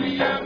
Gloria.